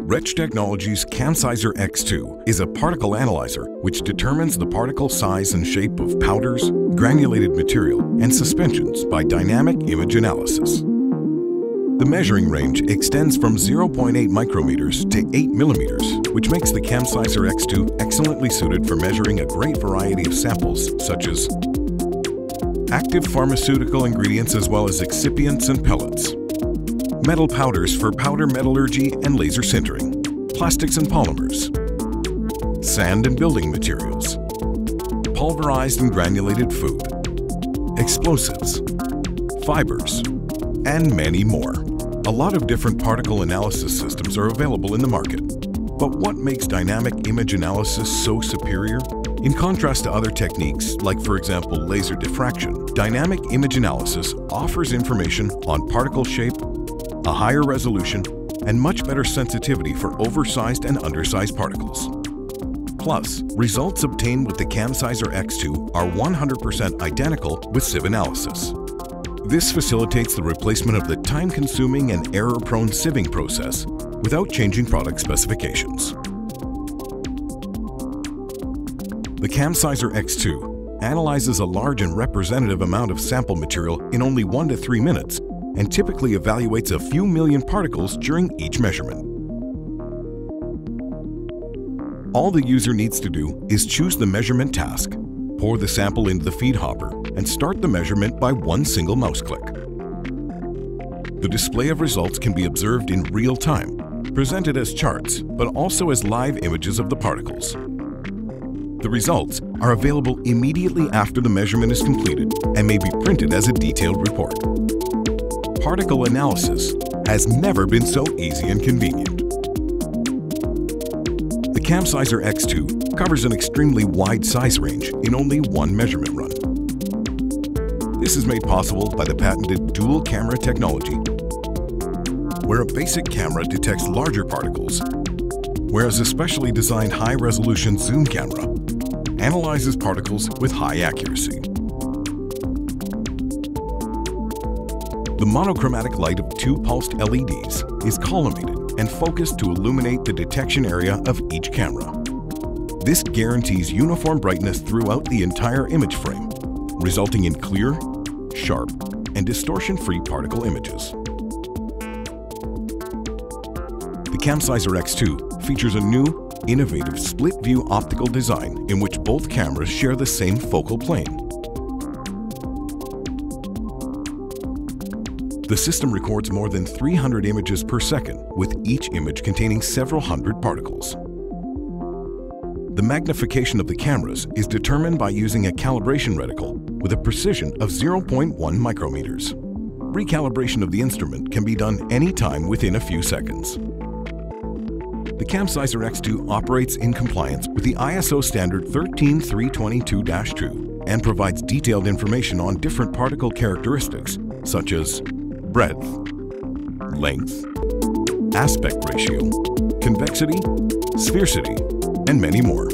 Retsch Technologies CamSizer X2 is a particle analyzer which determines the particle size and shape of powders, granulated material, and suspensions by dynamic image analysis. The measuring range extends from 0.8 micrometers to 8 millimeters, which makes the CamSizer X2 excellently suited for measuring a great variety of samples such as active pharmaceutical ingredients as well as excipients and pellets, metal powders for powder metallurgy and laser sintering, plastics and polymers, sand and building materials, pulverized and granulated food, explosives, fibers, and many more. A lot of different particle analysis systems are available in the market. But what makes dynamic image analysis so superior? In contrast to other techniques, like for example laser diffraction, dynamic image analysis offers information on particle shape, a higher resolution, and much better sensitivity for oversized and undersized particles. Plus, results obtained with the CamSizer X2 are 100% identical with sieve analysis. This facilitates the replacement of the time-consuming and error-prone sieving process without changing product specifications. The CamSizer X2 analyzes a large and representative amount of sample material in only 1 to 3 minutes and typically evaluates a few million particles during each measurement. All the user needs to do is choose the measurement task Pour the sample into the feed hopper and start the measurement by one single mouse click. The display of results can be observed in real time, presented as charts, but also as live images of the particles. The results are available immediately after the measurement is completed and may be printed as a detailed report. Particle analysis has never been so easy and convenient. The CamSizer X2 covers an extremely wide size range in only one measurement run. This is made possible by the patented dual camera technology, where a basic camera detects larger particles, whereas a specially designed high-resolution zoom camera analyzes particles with high accuracy. The monochromatic light of two pulsed LEDs is collimated and focused to illuminate the detection area of each camera. This guarantees uniform brightness throughout the entire image frame, resulting in clear, sharp, and distortion-free particle images. The CamSizer X2 features a new, innovative split-view optical design in which both cameras share the same focal plane. The system records more than 300 images per second, with each image containing several hundred particles. The magnification of the cameras is determined by using a calibration reticle with a precision of 0.1 micrometers. Recalibration of the instrument can be done anytime within a few seconds. The CamSizer X2 operates in compliance with the ISO standard 13322-2 and provides detailed information on different particle characteristics such as breadth, length, aspect ratio, convexity, sphericity, and many more.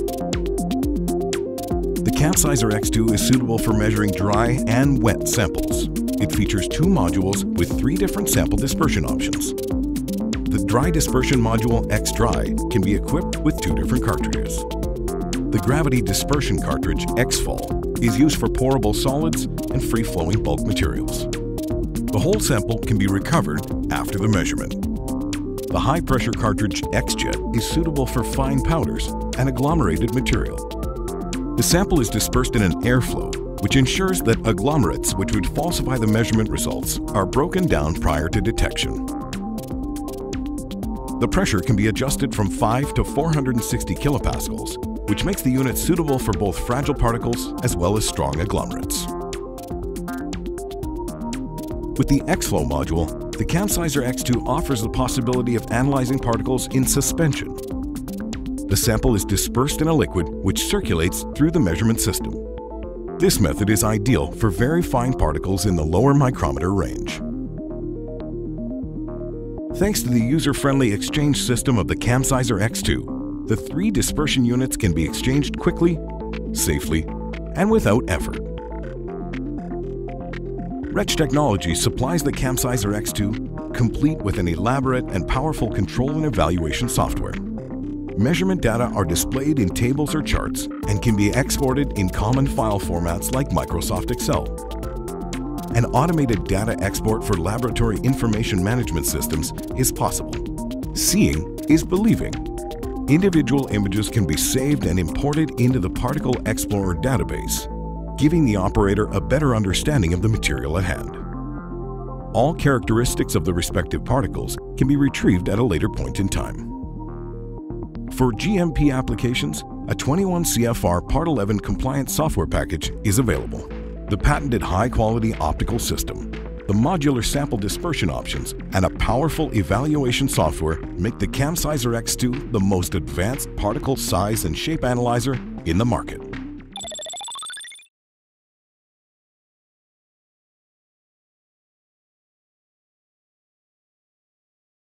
The CamSizer X2 is suitable for measuring dry and wet samples. It features two modules with three different sample dispersion options. Dry dispersion module X-Dry can be equipped with two different cartridges. The gravity dispersion cartridge X-Fall is used for pourable solids and free-flowing bulk materials. The whole sample can be recovered after the measurement. The high-pressure cartridge X-Jet is suitable for fine powders and agglomerated material. The sample is dispersed in an airflow, which ensures that agglomerates which would falsify the measurement results are broken down prior to detection. The pressure can be adjusted from 5 to 460 kilopascals, which makes the unit suitable for both fragile particles as well as strong agglomerates. With the X-Flow module, the CamSizer X2 offers the possibility of analyzing particles in suspension. The sample is dispersed in a liquid which circulates through the measurement system. This method is ideal for very fine particles in the lower micrometer range. Thanks to the user-friendly exchange system of the CamSizer X2, the three dispersion units can be exchanged quickly, safely, and without effort. Retsch Technology supplies the CamSizer X2 complete with an elaborate and powerful control and evaluation software. Measurement data are displayed in tables or charts and can be exported in common file formats like Microsoft Excel. An automated data export for laboratory information management systems is possible. Seeing is believing. Individual images can be saved and imported into the Particle Explorer database, giving the operator a better understanding of the material at hand. All characteristics of the respective particles can be retrieved at a later point in time. For GMP applications, a 21 CFR Part 11 compliant software package is available. The patented high-quality optical system, the modular sample dispersion options, and a powerful evaluation software make the CamSizer X2 the most advanced particle size and shape analyzer in the market.